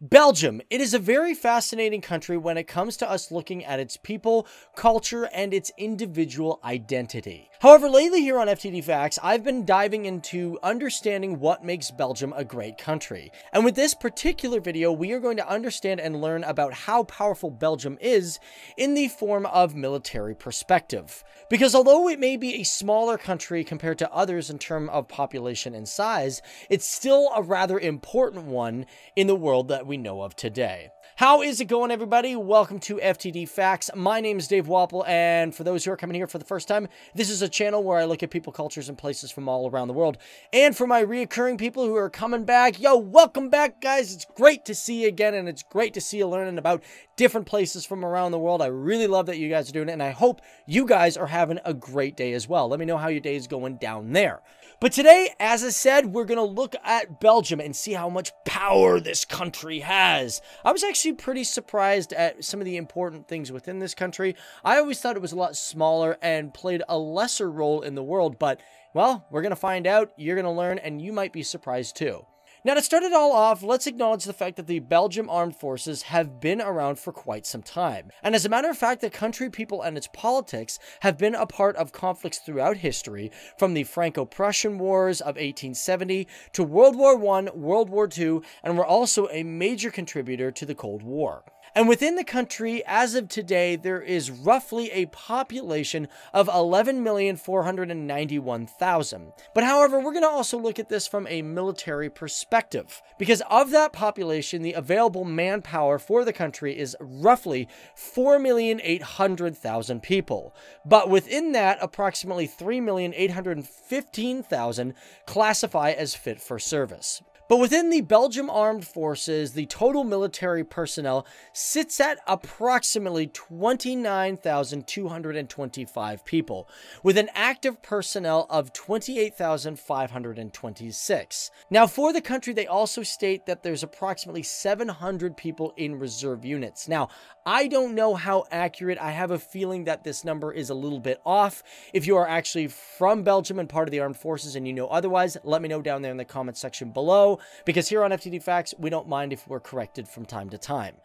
Belgium. It is a very fascinating country when it comes to us looking at its people, culture, and its individual identity. However, lately here on FTD Facts, I've been diving into understanding what makes Belgium a great country. And with this particular video, we are going to understand and learn about how powerful Belgium is in the form of military perspective. Because although it may be a smaller country compared to others in terms of population and size, it's still a rather important one in the world that we know of today. How is it going, everybody? Welcome to FTD Facts. My name is Dave Walpole, and for those who are coming here for the first time, this is a channel where I look at people, cultures, and places from all around the world. And for my reoccurring people who are coming back, yo, welcome back, guys. It's great to see you again, and it's great to see you learning about different places from around the world. I really love that you guys are doing it, and I hope you guys are having a great day as well. Let me know how your day is going down there. But today, as I said, we're going to look at Belgium and see how much power this country has. I was actually pretty surprised at some of the important things within this country. I always thought it was a lot smaller and played a lesser role in the world, but well, we're going to find out, you're going to learn, and you might be surprised too. Now, to start it all off, let's acknowledge the fact that the Belgium Armed Forces have been around for quite some time. And as a matter of fact, the country, people, and its politics have been a part of conflicts throughout history, from the Franco-Prussian Wars of 1870 to World War I, World War II, and were also a major contributor to the Cold War. And within the country, as of today, there is roughly a population of 11,491,000. But however, we're going to also look at this from a military perspective. Because of that population, the available manpower for the country is roughly 4,800,000 people. But within that, approximately 3,815,000 classify as fit for service. But within the Belgium Armed Forces, the total military personnel sits at approximately 29,225 people, with an active personnel of 28,526. Now, for the country, they also state that there's approximately 700 people in reserve units. Now, I don't know how accurate. I have a feeling that this number is a little bit off. If you are actually from Belgium and part of the armed forces and you know otherwise, let me know down there in the comment section below, because here on FTD Facts, we don't mind if we're corrected from time to time.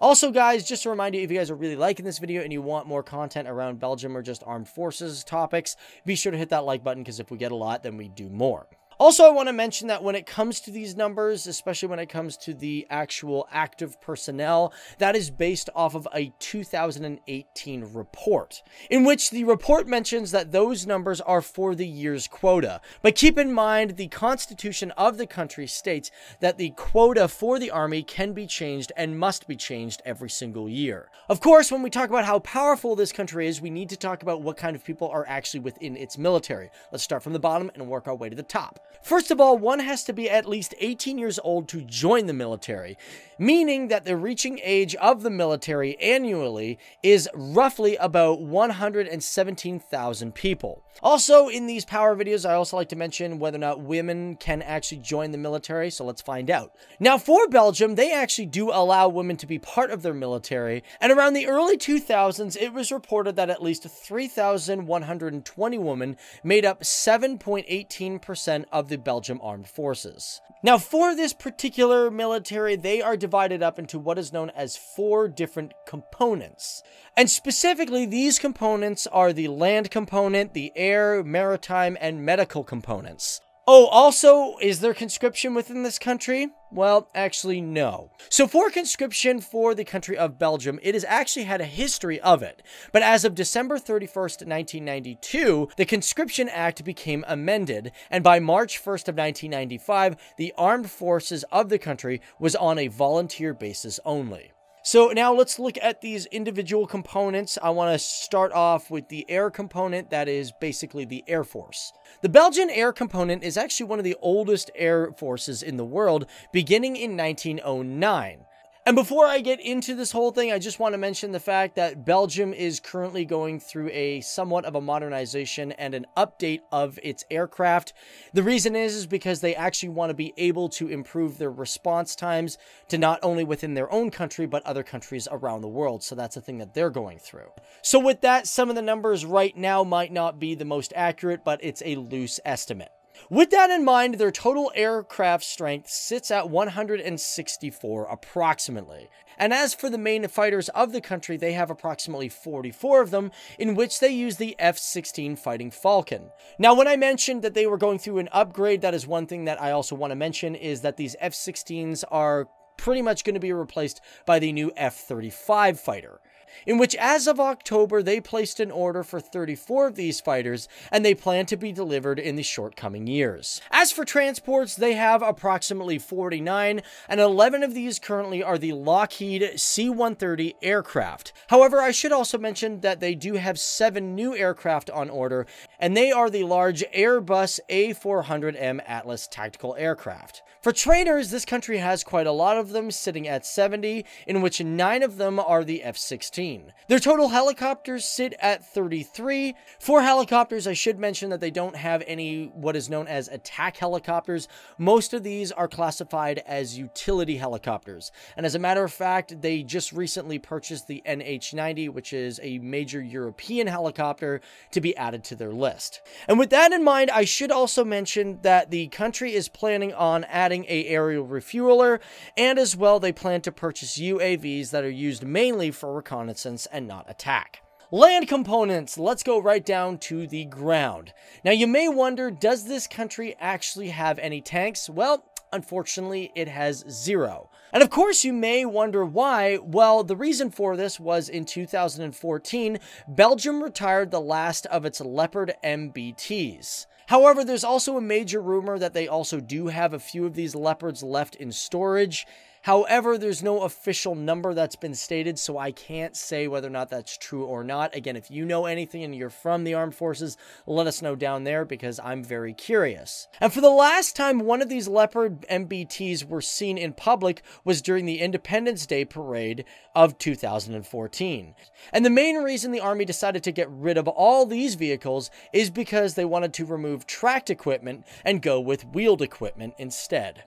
Also, guys, just to remind you, if you guys are really liking this video and you want more content around Belgium or just armed forces topics, be sure to hit that like button, because if we get a lot, then we do more. Also, I want to mention that when it comes to these numbers, especially when it comes to the actual active personnel, that is based off of a 2018 report, in which the report mentions that those numbers are for the year's quota. But keep in mind, the constitution of the country states that the quota for the army can be changed and must be changed every single year. Of course, when we talk about how powerful this country is, we need to talk about what kind of people are actually within its military. Let's start from the bottom and work our way to the top. First of all, one has to be at least 18 years old to join the military, meaning that the reaching age of the military annually is roughly about 117,000 people. Also, in these power videos, I also like to mention whether or not women can actually join the military, so let's find out. Now, for Belgium, they actually do allow women to be part of their military, and around the early 2000s, it was reported that at least 3,120 women made up 7.18% of the Belgium Armed Forces. Now, for this particular military, they are divided up into what is known as four different components. And specifically, these components are the land component, the air, maritime, and medical components. Oh, also, is there conscription within this country? Well, actually, no. So for conscription for the country of Belgium, it has actually had a history of it. But as of December 31st, 1992, the Conscription Act became amended, and by March 1st of 1995, the armed forces of the country was on a volunteer basis only. So now let's look at these individual components. I want to start off with the air component, that is basically the Air Force. The Belgian air component is actually one of the oldest air forces in the world, beginning in 1909. And before I get into this whole thing, I just want to mention the fact that Belgium is currently going through a somewhat of a modernization and an update of its aircraft. The reason is, is because they actually want to be able to improve their response times to not only within their own country, but other countries around the world. So that's a thing that they're going through. So with that, some of the numbers right now might not be the most accurate, but it's a loose estimate. With that in mind, their total aircraft strength sits at 164 approximately. And as for the main fighters of the country, they have approximately 44 of them, in which they use the F 16 Fighting Falcon. Now, when I mentioned that they were going through an upgrade, that is one thing that I also want to mention is that these F 16s are pretty much going to be replaced by the new F 35 fighter in which as of October they placed an order for 34 of these fighters and they plan to be delivered in the short coming years. As for transports, they have approximately 49 and 11 of these currently are the Lockheed C-130 aircraft. However, I should also mention that they do have 7 new aircraft on order and they are the large Airbus A400M Atlas tactical aircraft. For trainers, this country has quite a lot of them, sitting at 70, in which 9 of them are the F 16. Their total helicopters sit at 33. For helicopters, I should mention that they don't have any what is known as attack helicopters. Most of these are classified as utility helicopters. And as a matter of fact, they just recently purchased the NH 90, which is a major European helicopter, to be added to their list. And with that in mind, I should also mention that the country is planning on adding a aerial refueler, and as well they plan to purchase UAVs that are used mainly for reconnaissance and not attack. Land components, let's go right down to the ground. Now you may wonder, does this country actually have any tanks? Well, unfortunately, it has zero. And of course, you may wonder why. Well, the reason for this was in 2014, Belgium retired the last of its Leopard MBTs. However, there's also a major rumor that they also do have a few of these leopards left in storage. However, there's no official number that's been stated, so I can't say whether or not that's true or not. Again, if you know anything and you're from the armed forces, let us know down there because I'm very curious. And for the last time one of these Leopard MBTs were seen in public was during the Independence Day parade of 2014. And the main reason the Army decided to get rid of all these vehicles is because they wanted to remove tracked equipment and go with wheeled equipment instead.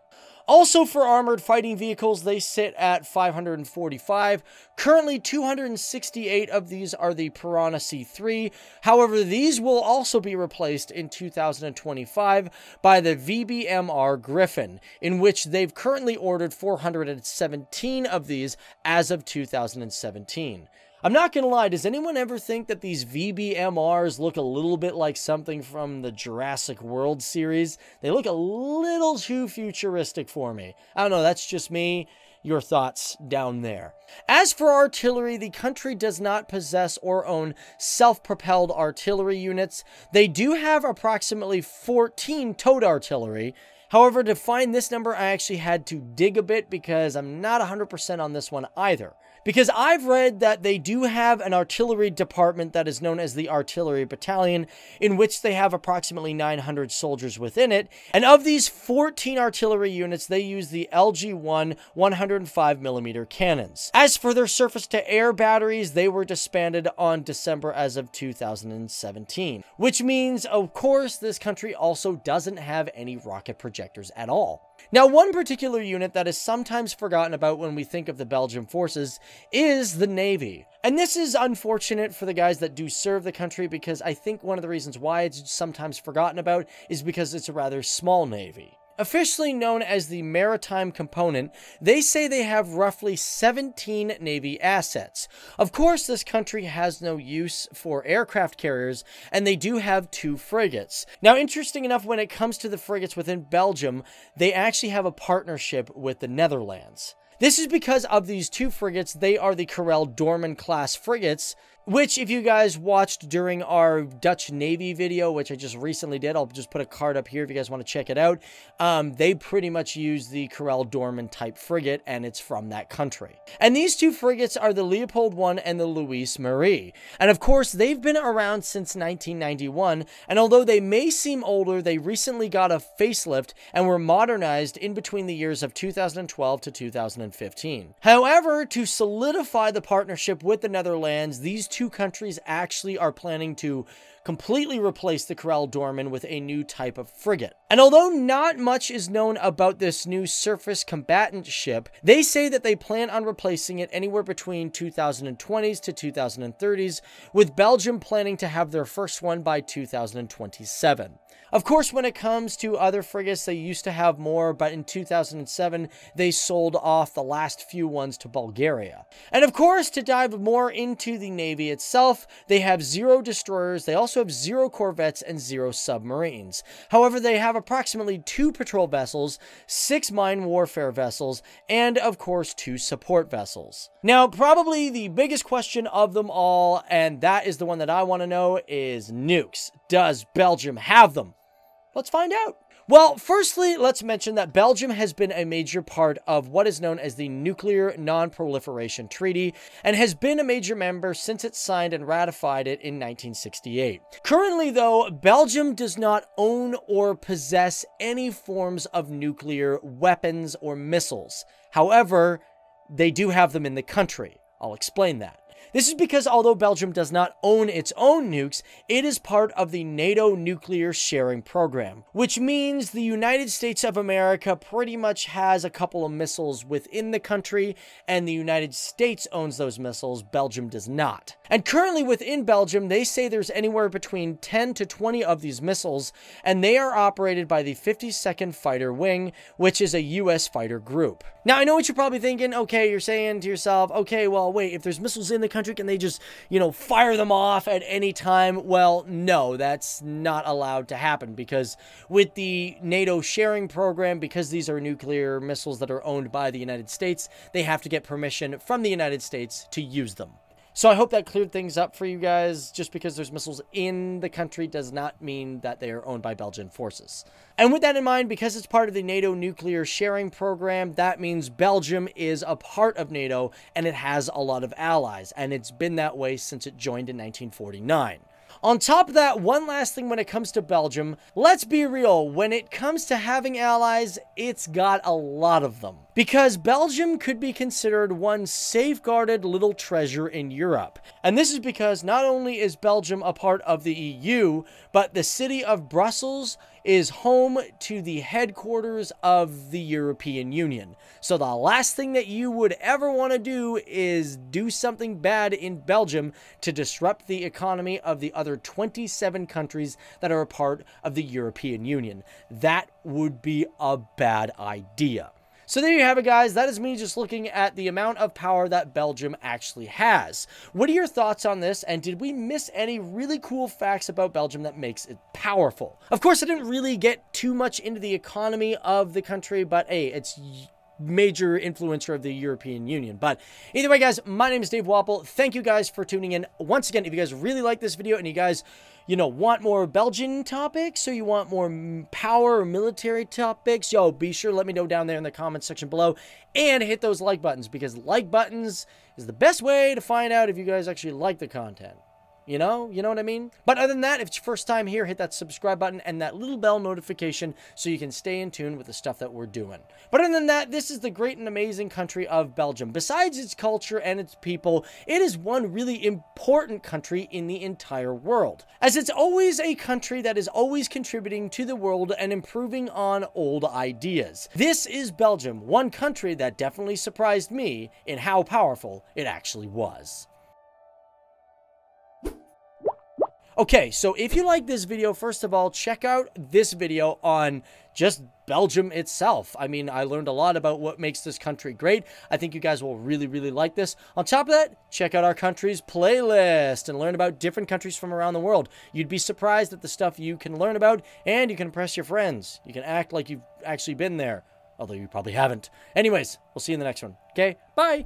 Also for armored fighting vehicles, they sit at 545. Currently, 268 of these are the Piranha C3. However, these will also be replaced in 2025 by the VBMR Griffin, in which they've currently ordered 417 of these as of 2017. I'm not gonna lie, does anyone ever think that these VBMRs look a little bit like something from the Jurassic World series? They look a little too futuristic for me. I don't know, that's just me. Your thoughts down there. As for artillery, the country does not possess or own self-propelled artillery units. They do have approximately 14 towed artillery, However, to find this number, I actually had to dig a bit because I'm not 100% on this one either. Because I've read that they do have an artillery department that is known as the Artillery Battalion, in which they have approximately 900 soldiers within it. And of these 14 artillery units, they use the LG-1 105mm cannons. As for their surface-to-air batteries, they were disbanded on December as of 2017. Which means, of course, this country also doesn't have any rocket projectors at all. Now, one particular unit that is sometimes forgotten about when we think of the Belgian forces is the Navy. And this is unfortunate for the guys that do serve the country because I think one of the reasons why it's sometimes forgotten about is because it's a rather small Navy. Officially known as the Maritime Component, they say they have roughly 17 Navy assets. Of course, this country has no use for aircraft carriers, and they do have two frigates. Now, interesting enough, when it comes to the frigates within Belgium, they actually have a partnership with the Netherlands. This is because of these two frigates, they are the Karel Doorman class frigates, which if you guys watched during our Dutch Navy video, which I just recently did, I'll just put a card up here if you guys want to check it out. Um, they pretty much use the Karel Doorman type frigate, and it's from that country. And these two frigates are the Leopold 1 and the Louise Marie. And of course, they've been around since 1991, and although they may seem older, they recently got a facelift and were modernized in between the years of 2012 to 2015. However, to solidify the partnership with the Netherlands, these two two countries actually are planning to completely replace the Karel Doorman with a new type of frigate. And although not much is known about this new surface combatant ship, they say that they plan on replacing it anywhere between 2020s to 2030s, with Belgium planning to have their first one by 2027. Of course, when it comes to other frigates, they used to have more, but in 2007, they sold off the last few ones to Bulgaria. And of course, to dive more into the Navy itself, they have zero destroyers, they also have zero corvettes, and zero submarines. However, they have approximately two patrol vessels, six mine warfare vessels, and of course, two support vessels. Now, probably the biggest question of them all, and that is the one that I want to know, is nukes. Does Belgium have them? Let's find out. Well, firstly, let's mention that Belgium has been a major part of what is known as the Nuclear Non-Proliferation Treaty and has been a major member since it signed and ratified it in 1968. Currently, though, Belgium does not own or possess any forms of nuclear weapons or missiles. However, they do have them in the country. I'll explain that. This is because although Belgium does not own its own nukes, it is part of the NATO nuclear sharing program, which means the United States of America pretty much has a couple of missiles within the country, and the United States owns those missiles, Belgium does not. And currently within Belgium, they say there's anywhere between 10 to 20 of these missiles, and they are operated by the 52nd Fighter Wing, which is a US fighter group. Now, I know what you're probably thinking. Okay, you're saying to yourself, okay, well, wait, if there's missiles in the country, can they just, you know, fire them off at any time? Well, no, that's not allowed to happen because with the NATO sharing program, because these are nuclear missiles that are owned by the United States, they have to get permission from the United States to use them. So I hope that cleared things up for you guys. Just because there's missiles in the country does not mean that they are owned by Belgian forces. And with that in mind, because it's part of the NATO nuclear sharing program, that means Belgium is a part of NATO and it has a lot of allies. And it's been that way since it joined in 1949. On top of that, one last thing when it comes to Belgium, let's be real, when it comes to having allies, it's got a lot of them. Because Belgium could be considered one safeguarded little treasure in Europe. And this is because not only is Belgium a part of the EU, but the city of Brussels is home to the headquarters of the European Union. So the last thing that you would ever want to do is do something bad in Belgium to disrupt the economy of the other 27 countries that are a part of the European Union. That would be a bad idea. So there you have it, guys. That is me just looking at the amount of power that Belgium actually has. What are your thoughts on this? And did we miss any really cool facts about Belgium that makes it powerful? Of course, I didn't really get too much into the economy of the country, but hey, it's major influencer of the European Union. But either way, guys, my name is Dave Walpole. Thank you guys for tuning in. Once again, if you guys really like this video and you guys, you know, want more Belgian topics or you want more power or military topics, yo, be sure let me know down there in the comments section below and hit those like buttons because like buttons is the best way to find out if you guys actually like the content. You know, you know what I mean? But other than that, if it's your first time here, hit that subscribe button and that little bell notification so you can stay in tune with the stuff that we're doing. But other than that, this is the great and amazing country of Belgium. Besides its culture and its people, it is one really important country in the entire world. As it's always a country that is always contributing to the world and improving on old ideas. This is Belgium, one country that definitely surprised me in how powerful it actually was. Okay, so if you like this video, first of all, check out this video on just Belgium itself. I mean, I learned a lot about what makes this country great. I think you guys will really, really like this. On top of that, check out our country's playlist and learn about different countries from around the world. You'd be surprised at the stuff you can learn about, and you can impress your friends. You can act like you've actually been there, although you probably haven't. Anyways, we'll see you in the next one. Okay, bye!